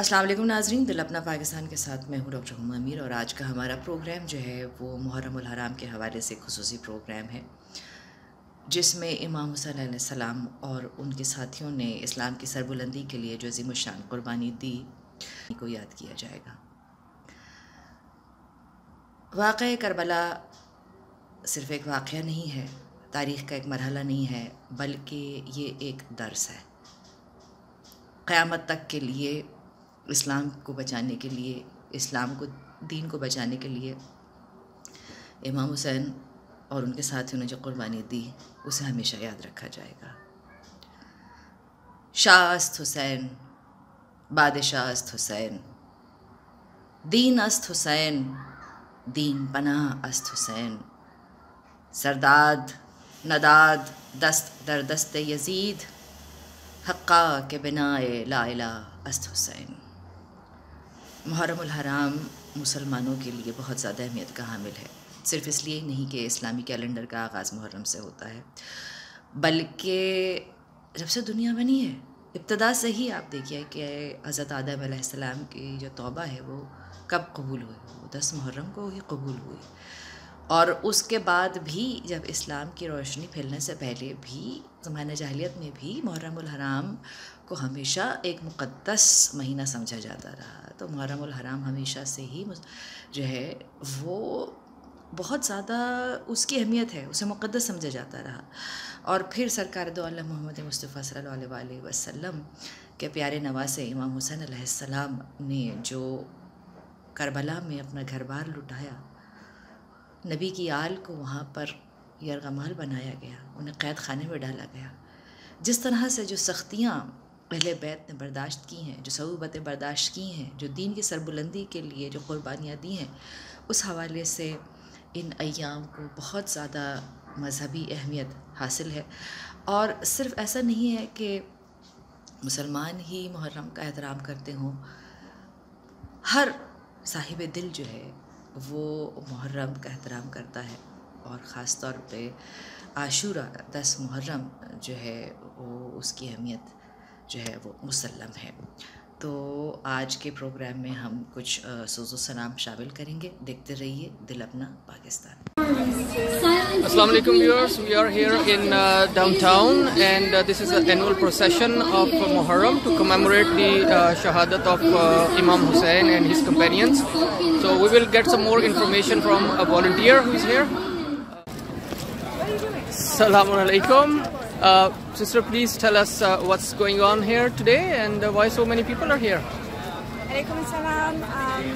السلام علیکم ناظرین، دل اپنا پاکستان کے ساتھ میں ہوں ڈاکٹر ہم امیر اور آج کا ہمارا پروگرام جو ہے وہ محرم الحرام کے حوالے سے خصوصی پروگرام ہے، جس میں امام حسین علیہ السلام اور ان کے ساتھیوں نے اسلام کی سربلندی کے لیے جو عظیم الشان قربانی دی کو یاد کیا جائے گا۔ واقعہ کربلا صرف ایک واقعہ نہیں ہے، تاریخ کا ایک مرحلہ نہیں ہے، بلکہ یہ ایک درس ہے۔ قیامت تک کے لیے اسلام کو بچانے کے لیے، اسلام کو، دین کو بچانے کے لیے امام حسین اور ان کے ساتھ نے جو قربانی دی، اسے ہمیشہ یاد رکھا جائے گا۔ شاست حسین بادشاہست حسین، دین است حسین، دین پناہ است حسین۔ سرداد، نداد، دست در دست یزید، حقا کے بنائے لا الہ است حسین۔ محرم الحرام مسلمانوں کے لیے بہت زیادہ اہمیت کا حامل ہے۔ صرف اس لیے ہی نہیں کہ اسلامی کیلنڈر کا آغاز محرم سے ہوتا ہے، بلکہ جب سے دنیا بنی ہے، ابتدا سے ہی آپ دیکھیے کہ حضرت آدم علیہ السلام کی جو توبہ ہے، وہ کب قبول ہوئی؟ وہ دس محرم کو ہی قبول ہوئی۔ اور اس کے بعد بھی جب اسلام کی روشنی پھیلنے سے پہلے بھی، زمانہ جاہلیت میں بھی محرم الحرام کو ہمیشہ ایک مقدس مہینہ سمجھا جاتا رہا۔ تو محرم الحرام ہمیشہ سے ہی جو ہے، وہ بہت زیادہ اس کی اہمیت ہے، اسے مقدس سمجھا جاتا رہا۔ اور پھر سرکار دو اللہ محمد مصطفیٰ صلی اللہ علیہ وسلم کے پیارے نواز امام حسین علیہ السلام نے جو کربلا میں اپنا گھر بار لٹایا، نبی کی آل کو وہاں پر یرغمال بنایا گیا، انہیں قید خانے میں ڈالا گیا۔ جس طرح سے جو سختیاں پہلے بیت نے برداشت کی ہیں، جو صعوبتیں برداشت کی ہیں، جو دین کی سربلندی کے لیے جو قربانیاں دی ہیں، اس حوالے سے ان ایام کو بہت زیادہ مذہبی اہمیت حاصل ہے۔ اور صرف ایسا نہیں ہے کہ مسلمان ہی محرم کا احترام کرتے ہوں، ہر صاحب دل جو ہے وہ محرم کا احترام کرتا ہے۔ اور خاص طور پہ عاشورہ دس محرم جو ہے وہ اس کی اہمیت جو ہے وہ مسلم ہے۔ تو آج کے پروگرام میں ہم کچھ سوز و سلام شامل کریں گے۔ دیکھتے رہیے دل اپنا پاکستان۔ السلام علیکم viewers we are here in downtown and this is annual procession of Muharram to commemorate the شہادت of Imam Hussain and his companions so we will get some more information from volunteer who is here السلام علیکم sister, please tell us uh, what's going on here today and uh, why so many people are here. Alaikum salam. Um,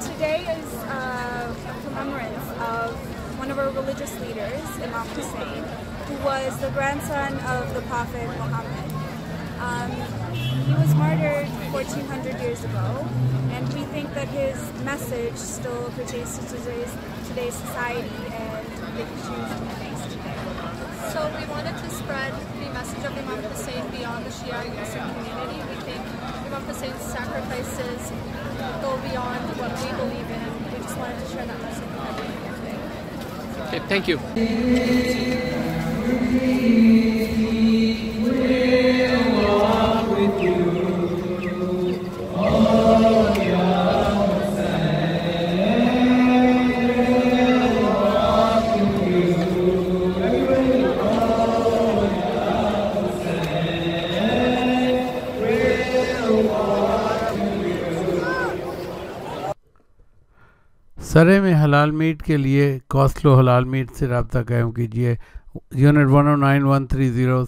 today is uh, a commemoration of one of our religious leaders, Imam Hussein, who was the grandson of the Prophet Muhammad. Um, he was martyred 1400 years ago, and we think that his message still pertains to today's, today's society and the issues today. So we wanted to spread the message of Imam Hussein beyond the Shia Muslim community. We think Imam Hussein's sacrifices go beyond what we believe in. We just wanted to share that message with everyone. Okay, thank you. حلال meat کے لیے کوسلو حلال meat سے رابطہ قائم کیجیے unit one O nine one three zero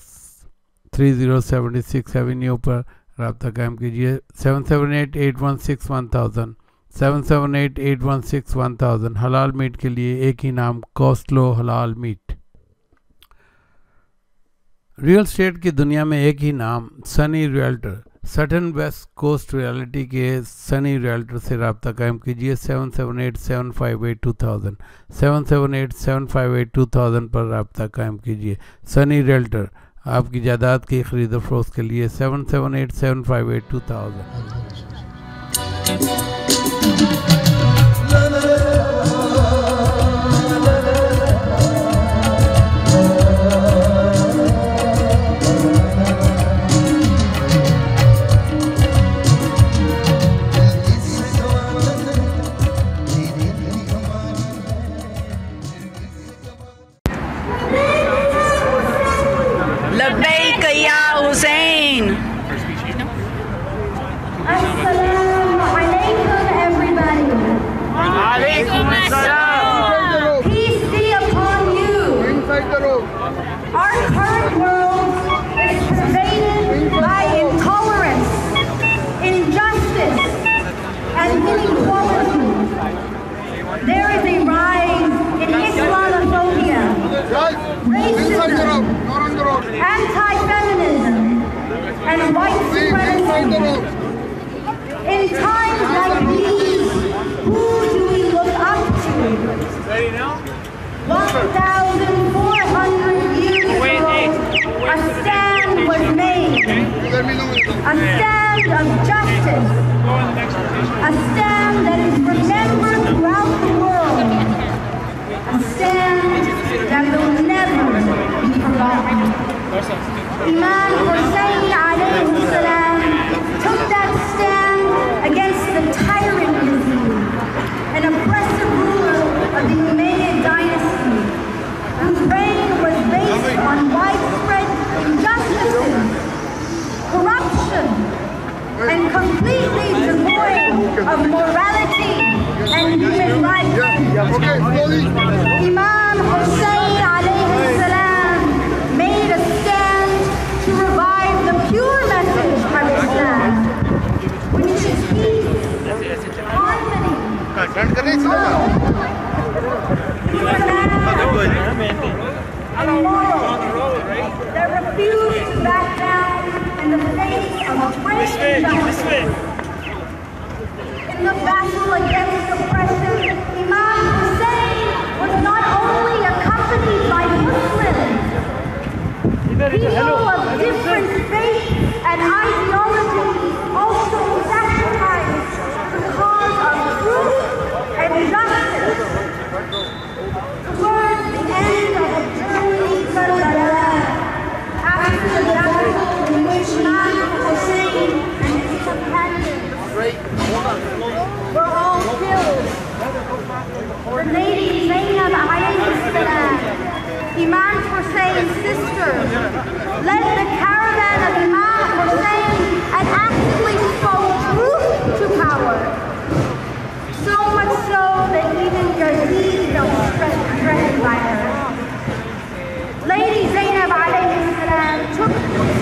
three zero seventy six avenue پر رابطہ قائم کیجیے seven seven eight eight one six one thousand seven seven eight eight one six one thousand حلال میٹ کے لیے ایک ہی نام کوسلو حلال میٹ۔ ریئل اسٹیٹ کی دنیا میں ایک ہی نام Sunny realtor Sutton west coast realty کے سنی ریالٹر سے رابطہ قائم کیجیے seven seven eight seven five eight two thousand. Seven seven eight seven five eight two thousand پر رابطہ قائم کیجیے سنی ریالٹر، آپ کی جائیداد کی خرید و فروخت کے لیے seven seven eight seven five eight two thousand. A stand of justice. A stand that is remembered throughout the world. A stand that will never be forgotten. Imam Hussein alayhi salam took that stand against the tyrant regime, an oppressive ruler of the Umayyad dynasty, whose reign was based on widespread injustices, corruption, and completely devoid of morality and human rights. Imam Hussein alayhi salam made a stand to revive the pure message of Islam, which is peace, harmony, love, humanity, and moral that refuse to back down in the face of injustice. In the battle against oppression, Imam Hussein was not only accompanied by Muslims, people of different and also and. Towards the end of the journey to Karbala, after the battle in which Imam Hussein and his companions were all killed. The lady Zainab alayhi salam, Imam Hussein's sister, led the caravan of Imam Hussein and actively spoke truth to power. So much so that even Yazid felt threatened by her. Lady Zainab alayhi salam took,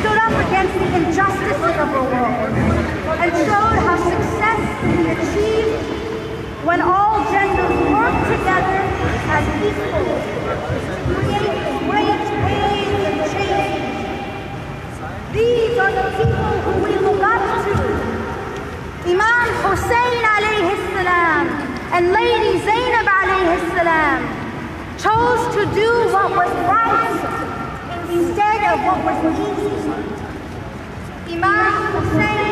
stood up against the injustices of the world and showed how success can be achieved when all genders work together as equals to create great waves of change. These are the people who we look up to. Imam Hussein alayhi salam and Lady Zainab alayhi salam chose to do what was right instead of what was easy. Imam Hussein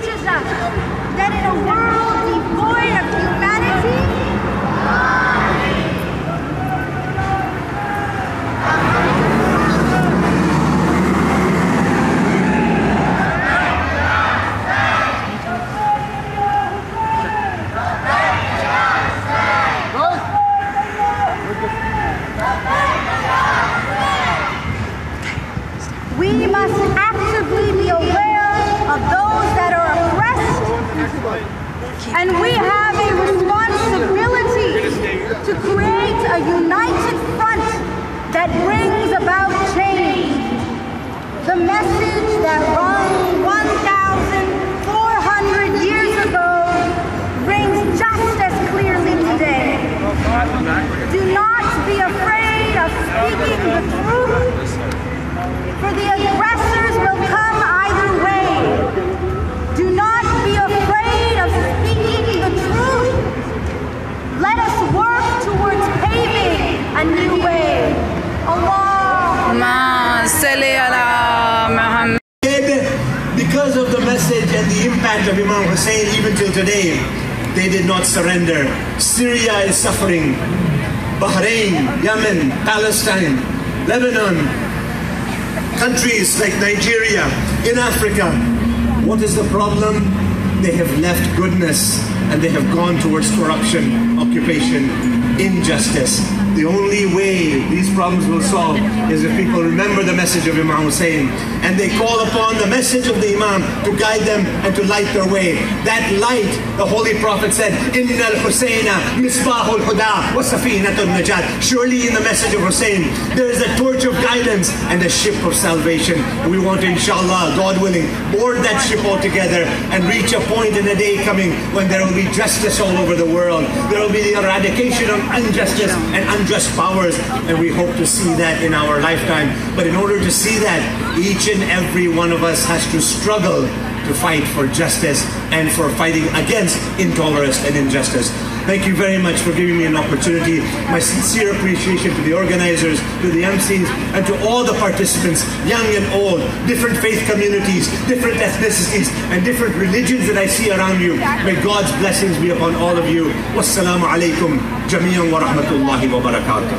teaches us that in a world Do not be afraid of speaking the truth, for the aggressors will come either way. Do not be afraid of speaking the truth. Let us work towards paving a new way. Allah. Because of the message and the impact of Imam Hussein even till today, they did not surrender. Syria is suffering. Bahrain, Yemen, Palestine, Lebanon, countries like Nigeria, in Africa. What is the problem? They have left goodness and they have gone towards corruption, occupation, injustice. The only way these problems will solve is if people remember the message of Imam Hussein and they call upon the message of the Imam to guide them and to light their way. That light, the Holy Prophet said, Inna al-Husayna misbahul huda wa safinatul najat. Surely in the message of Hussein, there is a torch of guidance and a ship of salvation. We want to, inshallah, God willing, board that ship altogether and reach a point in a day coming when there will be justice all over the world. There will be the eradication of injustice and unjust powers, and we hope to see that in our lifetime. But in order to see that, each and every one of us has to struggle to fight for justice and for fighting against intolerance and injustice. Thank you very much for giving me an opportunity. My sincere appreciation to the organizers, to the MCs, and to all the participants, young and old, different faith communities, different ethnicities, and different religions that I see around you. May God's blessings be upon all of you. Wassalamu alaikum jami'an wa rahmatullahi wa barakatuh.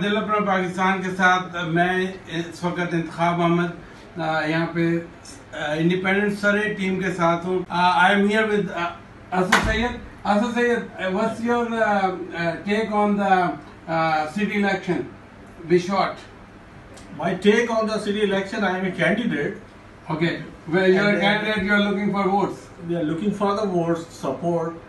Development Pakistan کے ساتھ میں اس وقت انتخاب احمد یہاں پہ independent سرے team کے ساتھ ہوں۔ I am here with Asad Syed Asad Syed what's your take on the city election be short my take on the city election I am a candidate okay you are candidate you are looking for votes we are looking for the votes support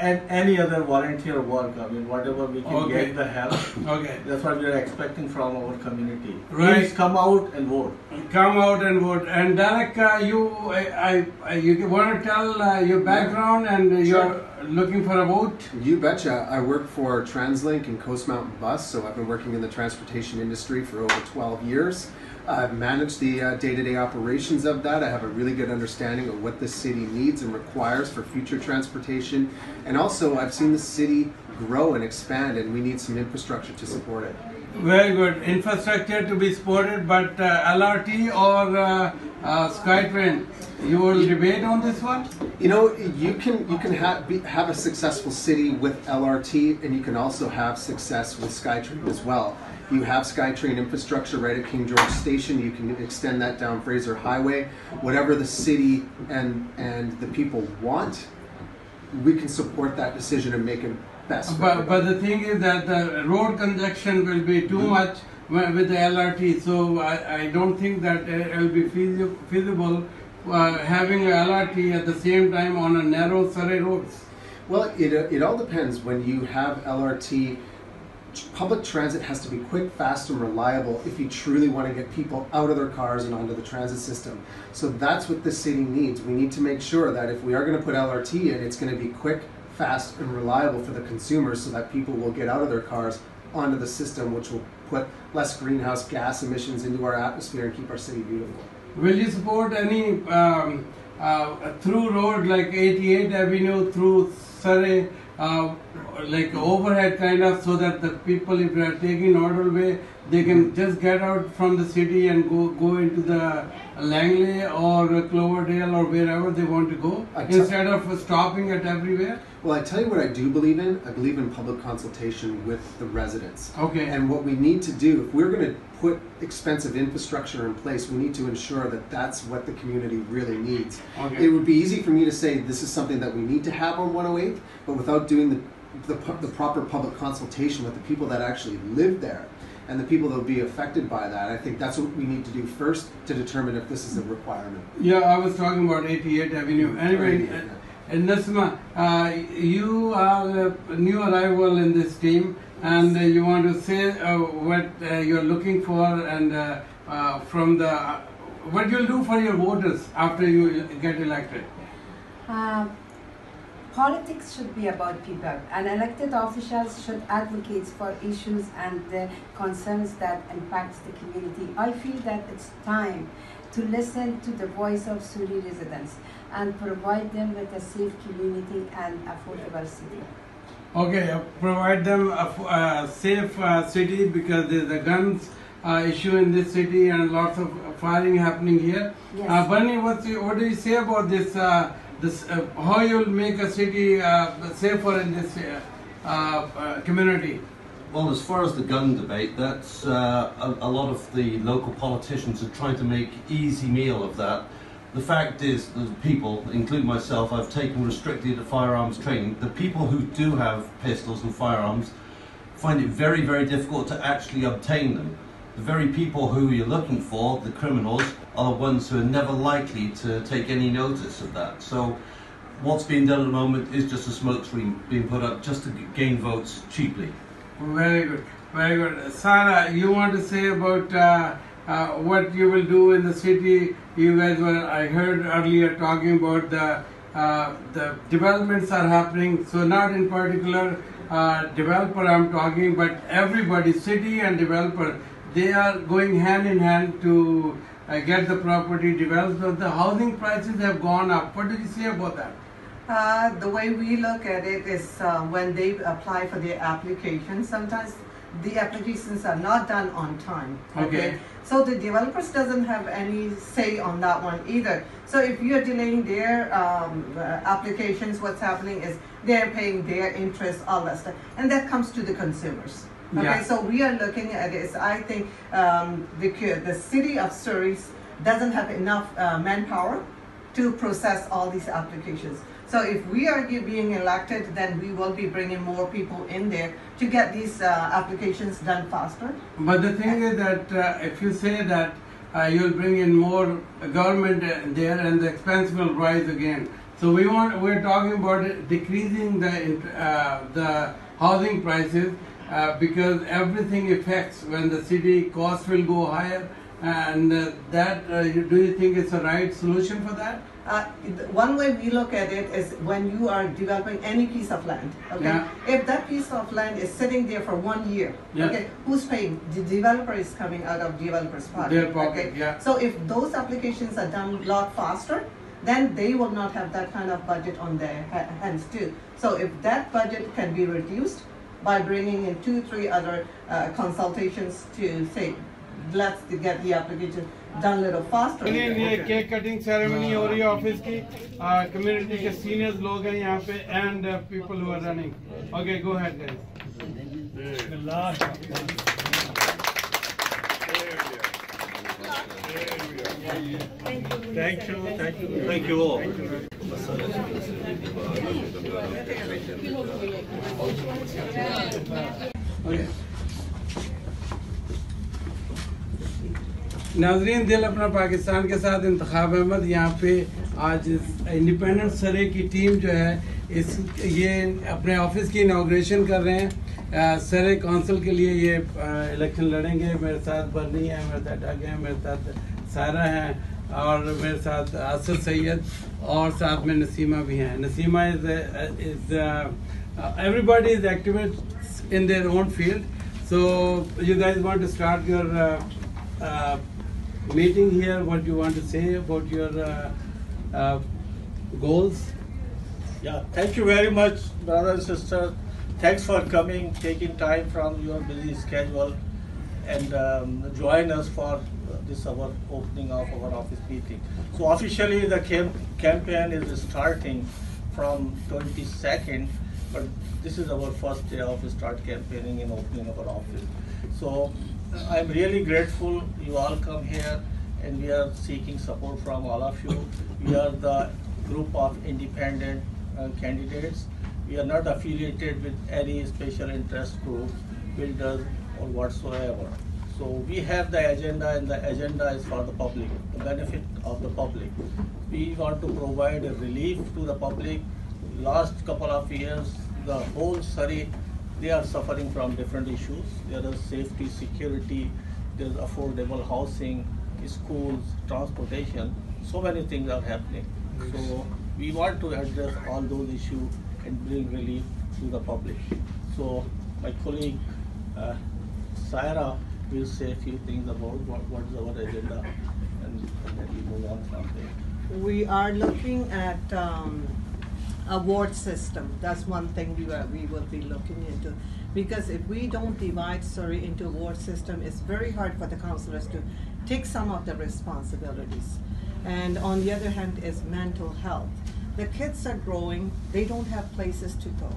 and any other volunteer work. I mean, whatever we can Okay. get the help. Okay. That's what we are expecting from our community. Right. Please come out and vote. Come out and vote. And Derek, uh, you, I, I, I- you want to tell uh, your background and you're looking for a vote? You betcha. I work for TransLink and Coast Mountain Bus, so I've been working in the transportation industry for over 12 years. I've managed the uh, day-to-day operations of that. I have a really good understanding of what the city needs and requires for future transportation. And also, I've seen the city grow and expand, and we need some infrastructure to support it. Very good. Infrastructure to be supported, but uh, LRT or uh, uh, SkyTrain, you will debate on this one? You know, you can you can have be, have a successful city with LRT, and you can also have success with SkyTrain as well. You have SkyTrain infrastructure right at King George Station. You can extend that down Fraser Highway. Whatever the city and and the people want, we can support that decision and make it best. But, but the thing is that the road congestion will be too much with the LRT, so I, I don't think that it will be feasi- feasible uh, having a LRT at the same time on a narrow Surrey roads. Well, it, it all depends. When you have LRT, public transit has to be quick, fast, and reliable if you truly want to get people out of their cars and onto the transit system. So that's what the city needs. We need to make sure that if we are going to put LRT in, it's going to be quick, fast, and reliable for the consumers so that people will get out of their cars onto the system, which will put less greenhouse gas emissions into our atmosphere and keep our city beautiful. Will you support any um, uh, through road like 88 Avenue through Surrey, uh, like overhead kind of so that the people if they are taking Nodal Way they can just get out from the city and go go into the Langley or Cloverdale or wherever they want to go instead of stopping at everywhere. Well, I tell you what I do believe in. I believe in public consultation with the residents. Okay. And what we need to do, if we're going to put expensive infrastructure in place, we need to ensure that that's what the community really needs. Okay. It would be easy for me to say this is something that we need to have on 108, but without doing the, the, the proper public consultation with the people that actually live there and the people that will be affected by that, I think that's what we need to do first to determine if this is a requirement. Yeah, I was talking about 88 Avenue. Anyway, 88, uh, and Nasma, uh, you are a new arrival in this team, and uh, you want to say uh, what uh, you're looking for, and uh, uh, from the uh, what you'll do for your voters after you get elected. Uh, politics should be about people, and elected officials should advocate for issues and the concerns that impact the community. I feel that it's time to listen to the voice of Surrey residents and provide them with a safe community and affordable city. Okay, uh, provide them a, f- a safe uh, city because there's a guns uh, issue in this city and lots of firing happening here. Yes. Uh, Bunny, what do you say about this? This uh, how you'll make a city uh, safer in this uh, uh, uh, community? Well, as far as the gun debate, that's uh, a, a lot of the local politicians are trying to make easy meal of that. The fact is, the people, including myself, I've taken restricted firearms training. The people who do have pistols and firearms find it very, very difficult to actually obtain them. The very people who you're looking for, the criminals, are the ones who are never likely to take any notice of that. So, what's being done at the moment is just a smokescreen being put up just to gain votes cheaply. Very good, very good. Sarah, you want to say about uh, uh, what you will do in the city? You guys were, I heard earlier talking about the uh, the developments are happening. So not in particular uh, developer I'm talking, but everybody, city and developer, they are going hand in hand to uh, get the property developed. So the housing prices have gone up. What do you say about that? Uh, the way we look at it is uh, when they apply for their application, sometimes the applications are not done on time. Okay. So the developers doesn't have any say on that one either. So if you're delaying their um, uh, applications, what's happening is they're paying their interest, all that stuff, and that comes to the consumers. Okay, Yeah. so we are looking at this. I think um, the the city of Surrey doesn't have enough uh, manpower to process all these applications. So if we are being elected, then we will be bringing more people in there to get these uh, applications done faster. But the thing is that uh, if you say that uh, you'll bring in more government uh, there and the expense will rise again. So we want we're talking about decreasing the uh, the housing prices uh, because everything affects when the city cost will go higher and uh, that uh, do you think it's a right solution for that? Uh, one way we look at it is when you are developing any piece of land. Okay, Yeah. if that piece of land is sitting there for one year, Yeah. okay, who's paying? The developer is coming out of developer's pocket. Their pocket, okay? yeah. So if those applications are done a lot faster, then they will not have that kind of budget on their ha- hands too. So if that budget can be reduced by bringing in two, three other uh, consultations to say, let's get the application done a little faster. ये cake cutting ceremony हो रही है office की community के seniors लोग हैं यहाँ पे and people who are running okay go ahead Thank you, thank you, thank you all. ناظرین، دل اپنا پاکستان کے ساتھ انتخاب احمد، یہاں پہ آج انڈیپینڈنٹ سرے کی ٹیم جو ہے، اس یہ اپنے آفس کی انوگریشن کر رہے ہیں۔ سرے کونسل کے لیے یہ الیکشن لڑیں گے۔ میرے ساتھ برنی ہے، میرے ساتھ ڈاکے ہیں، میرے ساتھ سارا ہیں اور میرے ساتھ اصل سید اور ساتھ میں نسیمہ بھی ہیں۔ Naseema is is everybody is active in their own field so you guys want to start your meeting here what you want to see about your goals Yeah, thank you very much, brothers and sisters. Thanks for coming, taking time from your busy schedule, and um, join us for this is our opening of our office meeting. So officially, the camp campaign is starting from 22nd, but this is our first day of start campaigning and opening of our office. So uh, I'm really grateful you all come here and we are seeking support from all of you. We are the group of independent uh, candidates. We are not affiliated with any special interest group, builders or whatsoever. So we have the agenda and the agenda is for the public, the benefit of the public. We want to provide a relief to the public. Last couple of years, the whole Surrey, they are suffering from different issues. There is safety, security, there is affordable housing, schools, transportation. So many things are happening. So we want to address all those issues and bring relief to the public. So my colleague uh, Saira will say a few things about what, what is our agenda and, and then we move on from there. We are looking at um, a ward system. That's one thing we, are, we will be looking into. Because if we don't divide Surrey into a ward system, it's very hard for the councillors to take some of the responsibilities. And on the other hand is mental health. The kids are growing, they don't have places to go.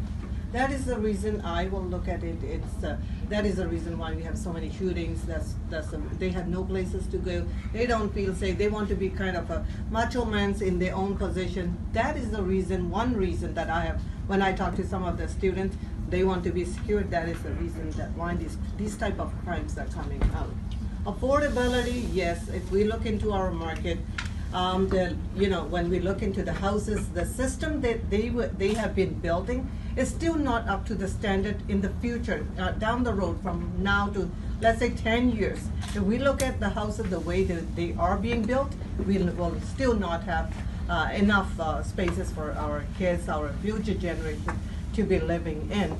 That is the reason I will look at it. It's uh, that is the reason why we have so many shootings. That's that's the, they have no places to go. They don't feel safe. They want to be kind of a macho man's in their own position. That is the reason. One reason that I have when I talk to some of the students, they want to be secure. That is the reason that why these these type of crimes are coming out. Affordability, yes. If we look into our market, um, the you know when we look into the houses, the system that they were, they have been building is still not up to the standard in the future uh, down the road from now to let's say 10 years. If we look at the houses the way that they are being built, we will still not have uh, enough uh, spaces for our kids, our future generation to be living in.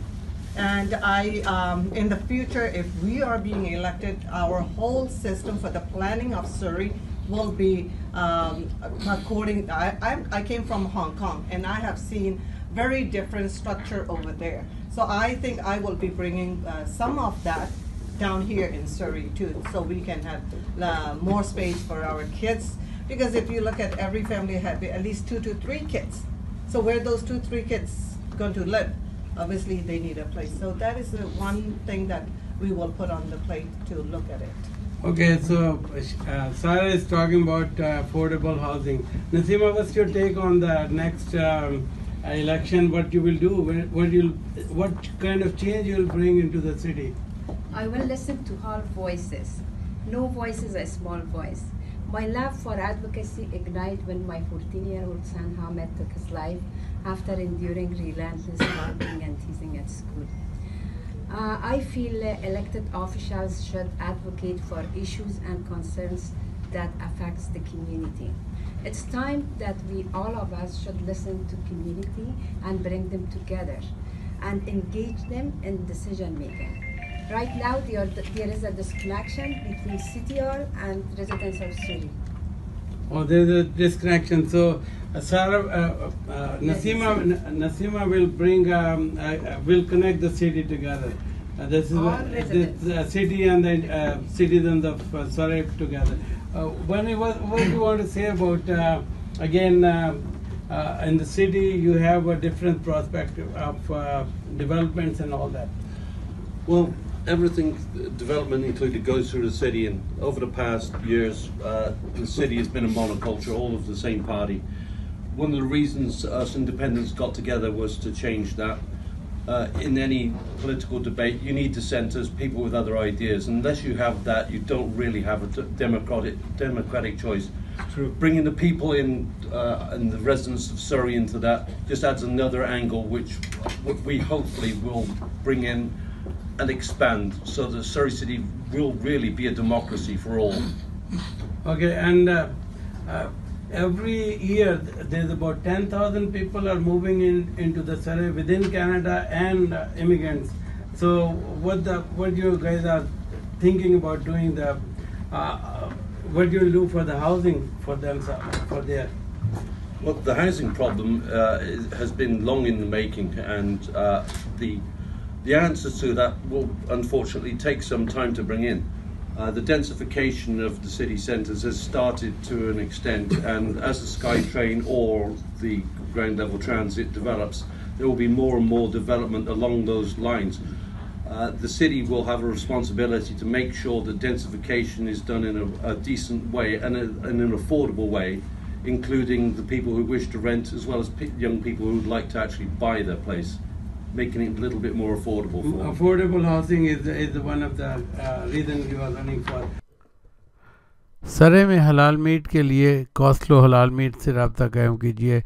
And I, um, in the future, if we are being elected, our whole system for the planning of Surrey will be um, according. I, I, I came from Hong Kong, and I have seen very different structure over there. So I think I will be bringing uh, some of that down here in Surrey too, so we can have uh, more space for our kids. Because if you look at every family have at least two to three kids. So where those two, three kids going to live? Obviously, they need a place. So that is the one thing that we will put on the plate to look at it. Okay, so uh, Sarah is talking about uh, affordable housing. Nasima, what's your take on the next um, election? What you will do? What you what kind of change you will bring into the city? I will listen to all voices. No voice is a small voice. My love for advocacy ignited when my 14-year-old son Hamed took his life after enduring relentless bullying and teasing at school. Uh, I feel uh, elected officials should advocate for issues and concerns that affects the community. It's time that we, all of us, should listen to community and bring them together and engage them in decision making. Right now, there, there is a disconnection between City Hall and residents of Surrey. Oh, there's a disconnection. So, Sarah, uh, uh, Nasima, Nasima will bring, um, uh, uh, will connect the city together. Uh, this is All the city and the uh, citizens of uh, Surrey together. Uh, when you, what, what do you want to say about uh, again uh, uh, in the city you have a different perspective of uh, developments and all that? Well, everything uh, development included goes through the city, and over the past years, uh, the city has been a monoculture, all of the same party. One of the reasons us independents got together was to change that. Uh, in any political debate, you need dissenters, people with other ideas. Unless you have that, you don't really have a democratic democratic choice. True. Bringing the people in uh, and the residents of Surrey into that just adds another angle, which we hopefully will bring in and expand, so that Surrey City will really be a democracy for all. Okay, and uh, uh, every year there's about 10,000 people are moving in into the Surrey within Canada and uh, immigrants. So what the what you guys are thinking about doing the uh, what do you do for the housing for them for their Well, the housing problem uh, is, has been long in the making, and uh, the The answer to that will unfortunately take some time to bring in. Uh, the densification of the city centres has started to an extent, and as the SkyTrain or the ground level transit develops, there will be more and more development along those lines. Uh, the city will have a responsibility to make sure that densification is done in a, a decent way and in an affordable way, including the people who wish to rent as well as young people who would like to actually buy their place, making it a little bit more affordable for affordable them. Housing is, is one of the uh, reasons we are running for. سرے میں حلال meat کے لیے کوسلو حلال meat سے رابطہ قائم کیجیے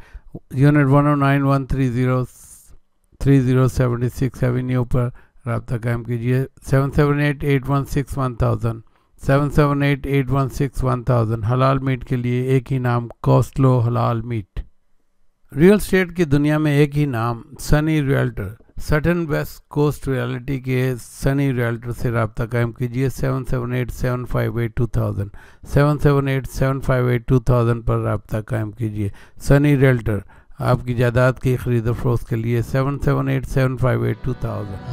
unit one O nine one three zero three zero seventy six avenue پر رابطہ قائم کیجیے seven seven eight eight one six one thousand seven seven eight eight one six one thousand حلال میٹ کے لیے ایک ہی نام کوسلو حلال میٹ ریئل اسٹیٹ کی دنیا میں ایک ہی نام، Sunny realtor Sutton west coast realty کے سنی ریئلٹر سے رابطہ قائم کیجیے seven seven eight, seven five eight two thousand seven seven eight, seven five eight two thousand پر رابطہ قائم کیجیے سنی ریئلٹر آپ کی جائیداد کی خرید و فروخت کے لیے seven seven eight, seven five eight two thousand